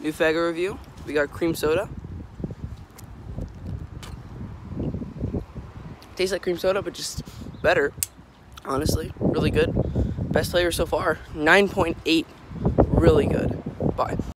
New Faygo review. We got cream soda. Tastes like cream soda, but just better. Honestly, really good. Best flavor so far. 9.8. Really good.